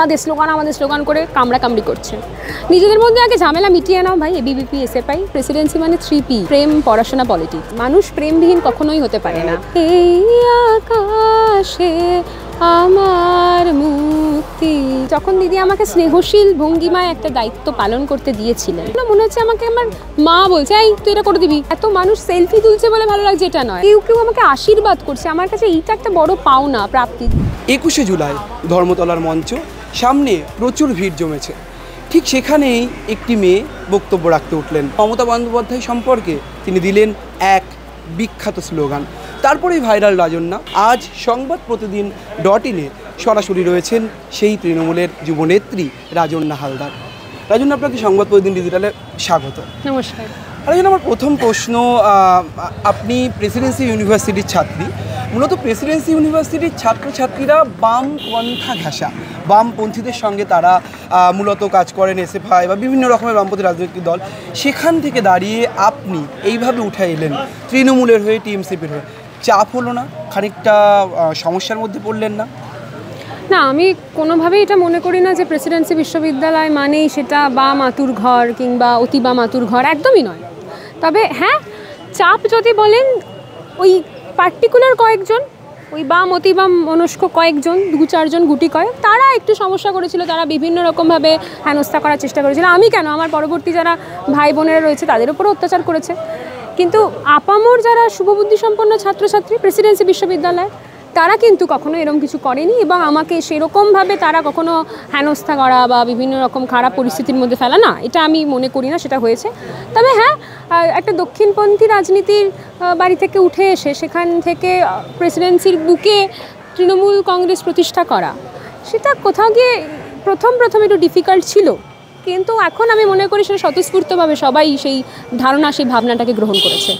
আমাদের স্লোগান আমাদের স্লোগান করে কামড়াকামড়ি করছে। নিজেদের মধ্যে আগে ঝামেলা মিটিয়ে নাও ভাই এবিবিপি এসএফআই প্রেসিডেন্সি মানে থ্রি পি, প্রেম, পড়াশোনা, পলিটিক্স। মানুষ প্রেমবিহীন কখনোই হতে পারে না। এই আকাশে আমার মুক্তি, যখন দিদি আমাকে স্নেহশীল, ভঙ্গিমায় একটা দায়িত্ব পালন করতে দিয়েছিলেন মনে হচ্ছে আমাকে আমার মা বলছে, এই, তুই এটা করে দিবি? এত মানুষ সেলফি তুলছে বলে ভালো লাগছে, এটা নয়। কেউ কেউ আমাকে আশীর্বাদ করছে। আমার কাছে এইটা একটা বড় পাওনা, প্রাপ্তি। একুশে জুলাই ধর্মতলার মঞ্চ সামনে প্রচুর ভিড় জমেছে। ঠিক সেখানেই একটি মেয়ে বক্তব্য রাখতে উঠলেন। মমতা বন্দ্যোপাধ্যায় সম্পর্কে তিনি দিলেন এক বিখ্যাত স্লোগান। তারপরেই ভাইরাল রাজন্যা। আজ সংবাদ প্রতিদিন ডট ইনে সরাসরি রয়েছেন সেই তৃণমূলের যুবনেত্রী রাজন্যা হালদার। রাজন্যা আপনাকে সংবাদ প্রতিদিন ডিজিটালে স্বাগত। নমস্কার। এখানে আমার প্রথম প্রশ্ন আপনি প্রেসিডেন্সি ইউনিভার্সিটির ছাত্রী। মূলত প্রেসিডেন্সি ইউনিভার্সিটির ছাত্রছাত্রীরা বামপন্থা ঘেঁষা বামপন্থীদের সঙ্গে তারা মূলত কাজ করেন এসএফআই বা বিভিন্ন রকমের বামপন্থী রাজনৈতিক দল। সেখান থেকে দাঁড়িয়ে আপনি এইভাবে উঠে এলেন তৃণমূলের হয়ে, টিএমসিপির হয়ে। চাপ হলো না? খানিকটা সমস্যার মধ্যে পড়লেন না? না, আমি কোনোভাবেই এটা মনে করি না যে প্রেসিডেন্সি বিশ্ববিদ্যালয় মানেই সেটা বা মাতুর ঘর কিংবা অতি বা মাতুর ঘর, একদমই নয়। তবে হ্যাঁ চাপ যদি বলেন, ওই পার্টিকুলার কয়েকজন ওই বাম অতি বাম মনস্ক কয়েকজন, দু চারজন গুটি কয়েক, তারা একটু সমস্যা করেছিল, তারা বিভিন্ন রকমভাবে হেনস্থা করার চেষ্টা করেছিল। আমি কেন? আমার পরবর্তী যারা ভাই বোনেরা রয়েছে, তাদের উপরও অত্যাচার করেছে। কিন্তু আপামর যারা শুভবুদ্ধি সম্পন্ন ছাত্রছাত্রী, প্রেসিডেন্সি বিশ্ববিদ্যালয় তারা কিন্তু কখনো এরকম কিছু করেনি এবং আমাকে সেরকমভাবে তারা কখনো হেনস্থা করা বা বিভিন্ন রকম খারাপ পরিস্থিতির মধ্যে ফেলা, না, এটা আমি মনে করি না, সেটা হয়েছে। তবে হ্যাঁ একটা দক্ষিণপন্থী রাজনীতির বাড়ি থেকে উঠে এসে সেখান থেকে প্রেসিডেন্সির বুকে তৃণমূল কংগ্রেস প্রতিষ্ঠা করা, সেটা কোথাও গিয়ে প্রথম প্রথম একটু ডিফিকাল্ট ছিল। কিন্তু এখন আমি মনে করি সেটা স্বতঃস্ফূর্তভাবে সবাই সেই ধারণা, সেই ভাবনাটাকে গ্রহণ করেছে।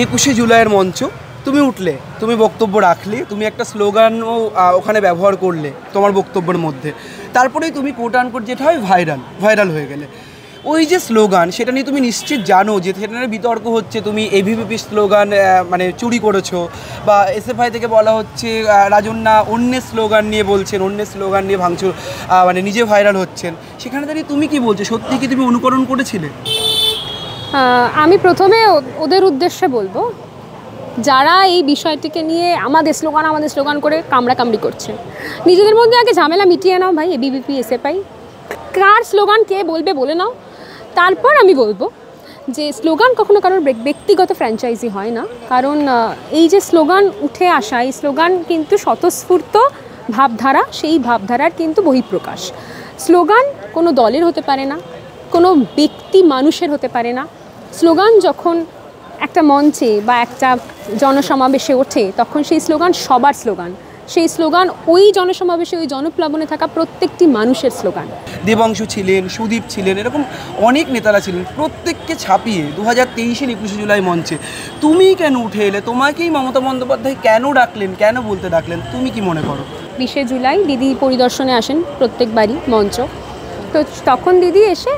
একুশে জুলাইয়ের মঞ্চ। তুমি উঠলে, তুমি বক্তব্য রাখলে, তুমি একটা স্লোগানও ওখানে ব্যবহার করলে তোমার বক্তব্যের মধ্যে। তারপরেই তুমি কোট যেটা হয় ভাইরাল ভাইরাল হয়ে গেলে। ওই যে স্লোগান, সেটা নিয়ে তুমি নিশ্চিত জানো যে সেখানে বিতর্ক হচ্ছে, তুমি এভিভিপি স্লোগান মানে চুরি করেছ, বা এসএফআই থেকে বলা হচ্ছে রাজন্যা অন্যের স্লোগান নিয়ে বলছেন, অন্যের স্লোগান নিয়ে ভাঙচুর মানে নিজে ভাইরাল হচ্ছেন। সেখানে দাঁড়িয়ে তুমি কি বলছো? সত্যি কি তুমি অনুকরণ করেছিলে? আমি প্রথমে ওদের উদ্দেশ্যে বলব, যারা এই বিষয়টিকে নিয়ে আমাদের স্লোগান আমাদের স্লোগান করে কামড়াকামড়ি করছে, নিজেদের মধ্যে আগে ঝামেলা মিটিয়ে নাও ভাই এবিবিপি এসএফআই কার স্লোগান কে বলবে বলে নাও, তারপর আমি বলব যে স্লোগান কখনো কারোর ব্যক্তিগত ফ্র্যাঞ্চাইজি হয় না, কারণ এই যে স্লোগান উঠে আসা, এই স্লোগান কিন্তু স্বতঃস্ফূর্ত ভাবধারা, সেই ভাবধারার কিন্তু বহিঃপ্রকাশ। স্লোগান কোনো দলের হতে পারে না, কোনো ব্যক্তি মানুষের হতে পারে না স্লোগান যখন একটা মঞ্চে বা একটা জনসমাবেশে ওঠে তখন সেই স্লোগান সবার স্লোগান। সেই স্লোগান ওই জনসমাবেশে ওই জনপ্লাবনে থাকা প্রত্যেকটি মানুষের স্লোগান। দেবাংশু ছিলেন সুদীপ ছিলেন এরকম অনেক নেতারা ছিলেন। প্রত্যেককে ছাপিয়ে দু হাজার তেইশের একুশে জুলাই মঞ্চে। তুমি কেন উঠে এলে? তোমাকেই মমতা বন্দ্যোপাধ্যায় কেন ডাকলেন? কেন বলতে ডাকলেন? তুমি কি মনে করো? বিশে জুলাই দিদি পরিদর্শনে আসেন প্রত্যেকবারই মঞ্চ। তো তখন দিদি এসে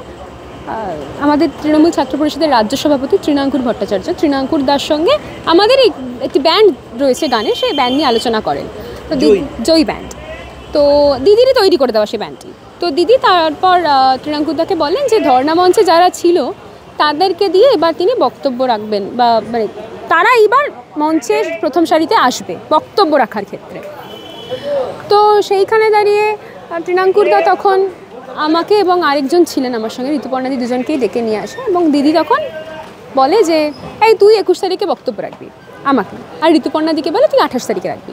আমাদের তৃণমূল ছাত্র পরিষদের রাজ্য সভাপতি তৃণাঙ্কুর ভট্টাচার্য। তৃণাঙ্কুর দার সঙ্গে আমাদের একটি ব্যান্ড রয়েছে গানে সেই ব্যান্ড নিয়ে আলোচনা করেন। তো দিদি- জয়ী। ব্যান্ড তো দিদিরই তৈরি করে দেওয়া সেই ব্যান্ডটি তো দিদি তারপর তৃণাঙ্কুরদাকে বলেন যে ধর্ণা মঞ্চে যারা ছিল তাদেরকে দিয়ে এবার তিনি বক্তব্য রাখবেন বা মানে তারা এইবার মঞ্চের প্রথম সারিতে আসবে বক্তব্য রাখার ক্ষেত্রে। তো সেইখানে দাঁড়িয়ে তৃণাঙ্কুরদা তখন আমাকে এবং আরেকজন ছিলেন আমার সঙ্গে, ঋতুপর্ণাদি দুজনকেই ডেকে নিয়ে আসে এবং দিদি তখন বলে যে, এই তুই একুশ তারিখে বক্তব্য রাখবি আমাকে আর ঋতুপর্ণাদিকে বলে তুই আঠাশ তারিখে রাখবি।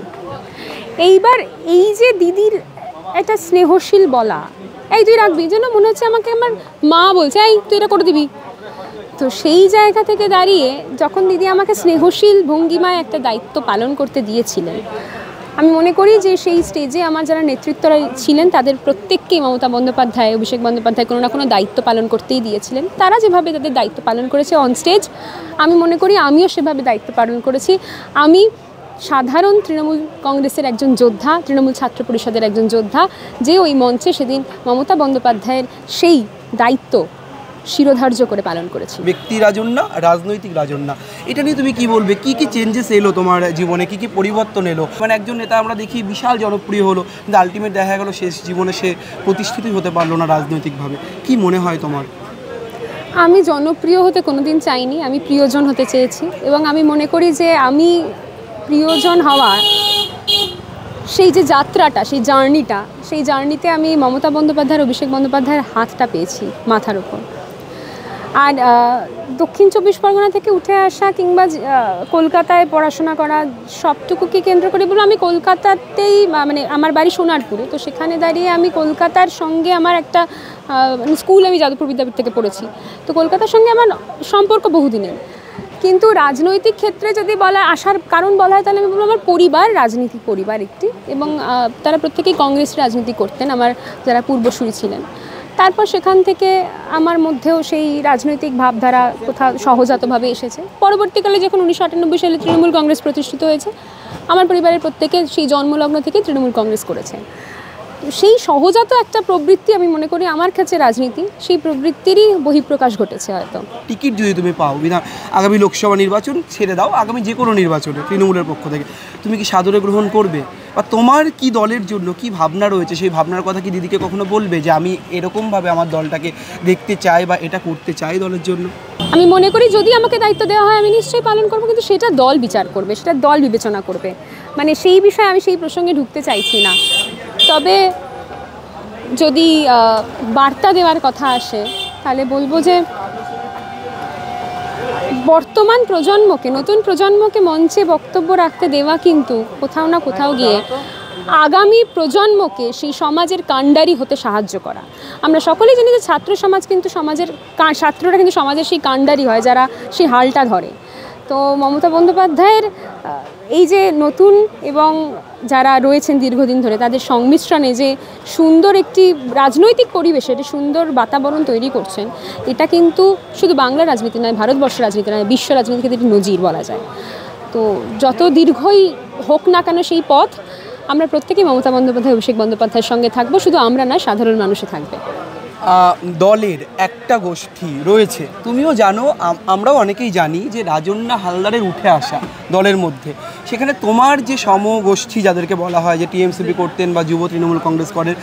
এইবার এই যে দিদির একটা স্নেহশীল বলা, এই তুই রাখবি? যেন মনে হচ্ছে আমাকে আমার মা বলছে, এই তুই এটা করে দিবি। তো সেই জায়গা থেকে দাঁড়িয়ে যখন দিদি আমাকে স্নেহশীল ভঙ্গিমায় একটা দায়িত্ব পালন করতে দিয়েছিলেন আমি মনে করি যে সেই স্টেজে আমার যারা নেতৃত্বরা ছিলেন, তাদের প্রত্যেককেই মমতা বন্দ্যোপাধ্যায়, অভিষেক বন্দ্যোপাধ্যায় কোনো না কোনো দায়িত্ব পালন করতেই দিয়েছিলেন। তারা যেভাবে তাদের দায়িত্ব পালন করেছে অন স্টেজ আমি মনে করি আমিও সেভাবে দায়িত্ব পালন করেছি। আমি সাধারণ তৃণমূল কংগ্রেসের একজন যোদ্ধা, তৃণমূল ছাত্র পরিষদের একজন যোদ্ধা, যে ওই মঞ্চে সেদিন মমতা বন্দ্যোপাধ্যায়ের সেই দায়িত্ব শিরোধার্য করে পালন করেছি। ব্যক্তি রাজন্যা রাজনৈতিক রাজন্যা। এটা নিয়ে তুমি কি বলবে? কি কি চেঞ্জেস এলো তোমার জীবনে? কি কি পরিবর্তন এলো? মানে একজন নেতা আমরা দেখি বিশাল জনপ্রিয় হলো কিন্তু আলটিমেট দেখা গেল শেষ জীবনে সে প্রতিষ্ঠিতই হতে পারল না রাজনৈতিকভাবে। কি মনে হয় তোমার? আমি জনপ্রিয় হতে কোনোদিন চাইনি আমি প্রিয়জন হতে চেয়েছি এবং আমি মনে করি যে আমি প্রিয়জন হওয়া সেই যে যাত্রাটা সেই জার্নিটা সেই জার্নিতে আমি মমতা বন্দ্যোপাধ্যায়ের অভিষেক বন্দ্যোপাধ্যায়ের হাতটা পেয়েছি মাথার ওপর আর দক্ষিণ চব্বিশ পরগনা থেকে উঠে আসা কিংবা কলকাতায় পড়াশোনা করা সবটুকুকে কেন্দ্র করে? বলে আমি কলকাতাতেই মানে আমার বাড়ি সোনারপুরে, তো সেখানে দাঁড়িয়ে আমি কলকাতার সঙ্গে আমার একটা মানে স্কুল আমি যাদবপুর বিদ্যাপীঠ থেকে পড়েছি। তো কলকাতার সঙ্গে আমার সম্পর্ক বহুদিনের। কিন্তু রাজনৈতিক ক্ষেত্রে যদি বলা, আসার কারণ বলা হয়, তাহলে আমি বলব আমার পরিবার রাজনীতিক পরিবার একটি, এবং তারা প্রত্যেকেই কংগ্রেস রাজনীতি করতেন, আমার যারা পূর্বসূরি ছিলেন। তারপর সেখান থেকে আমার মধ্যেও সেই রাজনৈতিক ভাবধারা কোথাও সহজাতভাবে এসেছে। পরবর্তীকালে যখন উনিশশো আটানব্বই সালে তৃণমূল কংগ্রেস প্রতিষ্ঠিত হয়েছে, আমার পরিবারের প্রত্যেকে সেই জন্মলগ্ন থেকে তৃণমূল কংগ্রেস করেছে। সেই সহজাত একটা প্রবৃত্তি আমি মনে করি আমার কাছে রাজনীতি সেই প্রবৃত্তিরই বহিঃপ্রকাশ ঘটেছে হয়তো। টিকিট যদি তুমি পাও বিধান আগামী লোকসভা নির্বাচন ছেড়ে দাও আগামী যে কোনো নির্বাচনে তৃণমূলের পক্ষ থেকে। তুমি কি সাদরে গ্রহণ করবে? বা তোমার কি দলের জন্য কি ভাবনা রয়েছে? সেই ভাবনার কথা কি দিদিকে কখনো বলবে যে আমি এরকমভাবে আমার দলটাকে দেখতে চাই বা এটা করতে চাই দলের জন্য আমি মনে করি যদি আমাকে দায়িত্ব দেওয়া হয় আমি নিশ্চয়ই পালন করব কিন্তু সেটা দল বিচার করবে সেটা দল বিবেচনা করবে। মানে সেই বিষয়ে আমি সেই প্রসঙ্গে ঢুকতে চাইছি না। তবে যদি বার্তা দেওয়ার কথা আসে, তাহলে বলব যে বর্তমান প্রজন্মকে, নতুন প্রজন্মকে মঞ্চে বক্তব্য রাখতে দেওয়া কিন্তু কোথাও না কোথাও গিয়ে আগামী প্রজন্মকে সেই সমাজের কাণ্ডারি হতে সাহায্য করা। আমরা সকলেই জানি যে ছাত্র সমাজ কিন্তু সমাজের ছাত্ররা কিন্তু সমাজের সেই কাণ্ডারি হয় যারা সেই হালটা ধরে। তো মমতা বন্দ্যোপাধ্যায়ের এই যে নতুন এবং যারা রয়েছেন দীর্ঘদিন ধরে, তাদের সংমিশ্রণে যে সুন্দর একটি রাজনৈতিক পরিবেশে, একটি সুন্দর বাতাবরণ তৈরি করছেন, এটা কিন্তু শুধু বাংলা রাজনীতি নয় ভারতবর্ষের রাজনীতি নয়, বিশ্ব রাজনীতিকে একটি নজির বলা যায়। তো যত দীর্ঘই হোক না কেন সেই পথ, আমরা প্রত্যেকেই মমতা বন্দ্যোপাধ্যায়, অভিষেক বন্দ্যোপাধ্যায়ের সঙ্গে থাকব, শুধু আমরা না সাধারণ মানুষে থাকবে। দলের একটা গোষ্ঠী রয়েছে। তুমিও জানো আমরাও অনেকেই জানি যে রাজন্যা হালদারের উঠে আসা দলের মধ্যে। সেখানে তোমার যে সমগোষ্ঠী যাদেরকে বলা হয় যে টিএমসিপি করতেন বা যুব তৃণমূল কংগ্রেস করেন,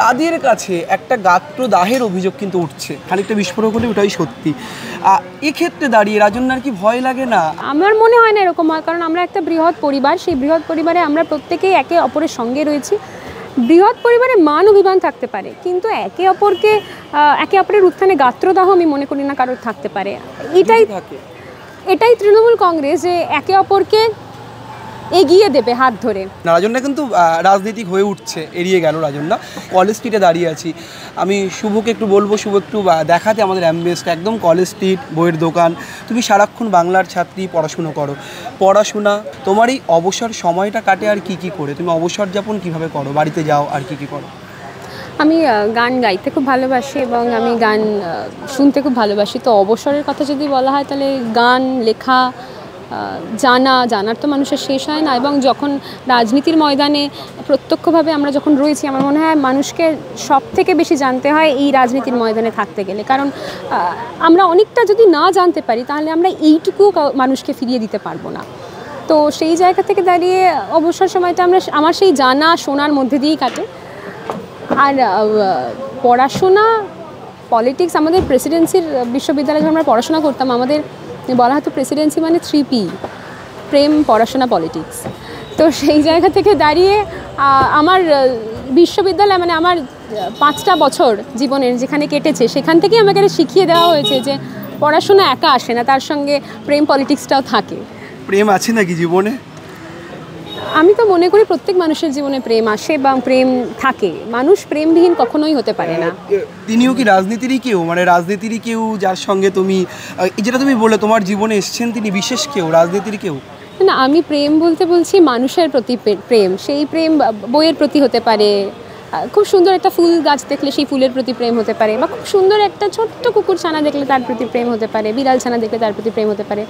তাদের কাছে একটা গাত্র দাহের অভিযোগ কিন্তু উঠছে। খানিকটা বিস্ফোরক হলে ওটাই সত্যি। এক্ষেত্রে দাঁড়িয়ে রাজন্যার কি ভয় লাগে না? আমার মনে হয় না এরকম হয়, কারণ আমরা একটা বৃহৎ পরিবার। সেই বৃহৎ পরিবারে আমরা প্রত্যেকেই একে অপরের সঙ্গে রয়েছি। বৃহৎ পরিমাণে মান অভিমান থাকতে পারে কিন্তু একে অপরকে একে অপরের উত্থানে গাত্রদাহ আমি মনে করি না কারোর থাকতে পারে। এটাই এটাই তৃণমূল কংগ্রেস যে একে অপরকে এগিয়ে দেবে হাত ধরে। না রাজন্যা কিন্তু রাজনীতিক হয়ে উঠছে এড়িয়ে গেল রাজন্যা কলেজ স্ট্রিটে দাঁড়িয়ে আছি। আমি শুভকে একটু বলব শুভ একটু দেখাতে আমাদের অ্যাম্বিয়েন্সটা একদম কলেজ স্ট্রিট বইয়ের দোকান। তুমি সারাক্ষণ বাংলার ছাত্রী পড়াশুনো করো। পড়াশোনা তোমার এই অবসর সময়টা কাটে আর কি কি করে? তুমি অবসর যাপন কীভাবে করো? বাড়িতে যাও আর কি কি করো? আমি গান গাইতে খুব ভালোবাসি এবং আমি গান শুনতে খুব ভালোবাসি। তো অবসরের কথা যদি বলা হয় তাহলে গান লেখা জানা, জানার তো মানুষের শেষ হয় না এবং যখন রাজনীতির ময়দানে প্রত্যক্ষভাবে আমরা যখন রয়েছি, আমার মনে হয় মানুষকে সব থেকে বেশি জানতে হয় এই রাজনীতির ময়দানে থাকতে গেলে। কারণ আমরা অনেকটা যদি না জানতে পারি, তাহলে আমরা এইটুকু মানুষকে ফিরিয়ে দিতে পারব না। তো সেই জায়গা থেকে দাঁড়িয়ে অবসর সময়টা আমরা আমার সেই জানা, শোনার মধ্যে দিয়েই কাটে। আর পড়াশোনা, পলিটিক্স, আমাদের প্রেসিডেন্সির বিশ্ববিদ্যালয়ে যখন আমরা পড়াশোনা করতাম, আমাদের বলা হতো প্রেসিডেন্সি মানে থ্রি পি প্রেম, পড়াশোনা, পলিটিক্স। তো সেই জায়গা থেকে দাঁড়িয়ে আমার বিশ্ববিদ্যালয় মানে আমার পাঁচটা বছর জীবনের যেখানে কেটেছে, সেখান থেকেই আমাকে শিখিয়ে দেওয়া হয়েছে যে পড়াশোনা একা আসে না, তার সঙ্গে প্রেম, পলিটিক্সটাও থাকে। প্রেম আছে নাকি জীবনে? আমি তো মনে করি প্রত্যেক মানুষের জীবনে প্রেম আসে বা প্রেম থাকে। মানুষ প্রেমবিহীন কখনোই হতে পারে না। তিনিও কি রাজনীতিরই কেউ? মানে রাজনীতিরই কেউ যার সঙ্গে তুমি যেটা তুমি বলে তোমার জীবনে এসছেন তিনি বিশেষ কেউ? রাজনীতির কেউ? না আমি প্রেম বলতে বলছি মানুষের প্রতি প্রেম। সেই প্রেম বইয়ের প্রতি হতে পারে খুব সুন্দর একটা ফুল গাছ দেখলে সেই ফুলের প্রতি প্রেম হতে পারে, বা খুব সুন্দর একটা ছোট্ট কুকুর ছানা দেখলে তার প্রতি প্রেম হতে পারে, বিড়াল ছানা দেখলে তার প্রতি প্রেম হতে পারে।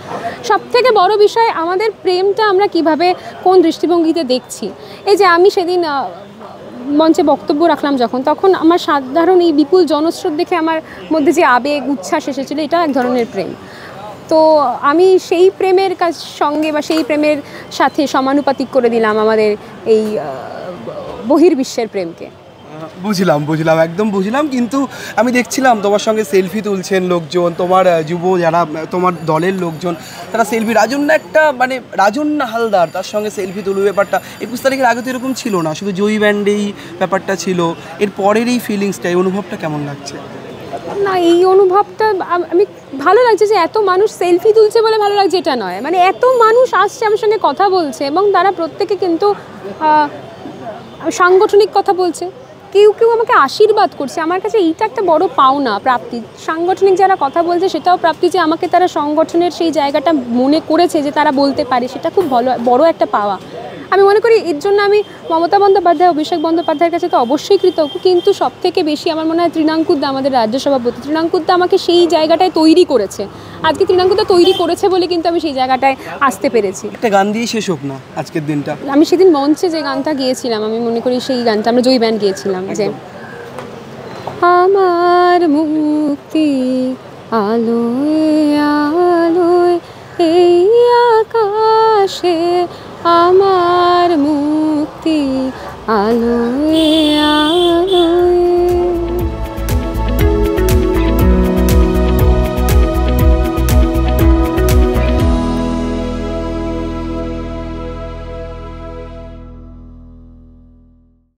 সব থেকে বড় বিষয়, আমাদের প্রেমটা আমরা কীভাবে, কোন দৃষ্টিভঙ্গিতে দেখছি? এই যে আমি সেদিন মঞ্চে বক্তব্য রাখলাম যখন, তখন আমার সাধারণ এই বিপুল জনস্রোত দেখে আমার মধ্যে যে আবেগ, উচ্ছ্বাস এসেছিল, এটা এক ধরনের প্রেম। তো আমি সেই প্রেমের কাছ সঙ্গে বা সেই প্রেমের সাথে সমানুপাতিক করে দিলাম আমাদের এই বহির্বিশ্বের প্রেমকে। বুঝলাম বুঝলাম একদম বুঝলাম কিন্তু আমি দেখছিলাম তোমার সঙ্গে সেলফি তুলছেন লোকজন তোমার যুব যারা তোমার দলের লোকজন তারা সেলফি রাজন্যা একটা মানে রাজন্যা হালদার তার সঙ্গে সেলফি তুলবে ব্যাপারটা একুশ তারিখের আগে তো এরকম ছিল না শুধু জয়ী ব্যান্ডেই ব্যাপারটা ছিল এর পরের এই ফিলিংসটা এই অনুভবটা কেমন লাগছে? না এই অনুভবটা আমি ভালো লাগছে যে এত মানুষ সেলফি তুলছে বলে ভালো লাগছে এটা নয়। মানে এত মানুষ আসছে আমার সঙ্গে কথা বলছে এবং তারা প্রত্যেকে কিন্তু সাংগঠনিক কথা বলছে। কেউ কেউ আমাকে আশীর্বাদ করছে। আমার কাছে এইটা একটা বড় পাওনা, প্রাপ্তি। সাংগঠনিক যারা কথা বলছে, সেটাও প্রাপ্তি যে আমাকে তারা সংগঠনের সেই জায়গাটা মনে করেছে যে তারা বলতে পারে। সেটা খুব ভালো, বড় একটা পাওয়া। আমি মনে করি এর জন্য আমি মমতা বন্দ্যোপাধ্যায় অভিষেক বন্দ্যোপাধ্যায়ের কাছে তো অবশ্যই কৃতজ্ঞ। কিন্তু সব থেকে বেশি আমার মনে হয় তৃণাঙ্কুদ্দা আমাদের রাজ্য সভাপতি তৃণাঙ্কুদ্দা আমাকে সেই জায়গাটায় তৈরি করেছে। আজকে তৃণাঙ্কুদ্দা তৈরি করেছে বলে কিন্তু আমি সেই জায়গাটায় আসতে পেরেছি। একটা গান দিয়ে শেষ হোক না আজকের দিনটা। আমি সেদিন মঞ্চে যে গানটা গিয়েছিলাম আমি মনে করি সেই গানটা আমরা জয়ী ব্যান্ড গিয়েছিলাম যে আমার মুক্তি আলোয় আলোয়